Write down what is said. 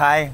嗨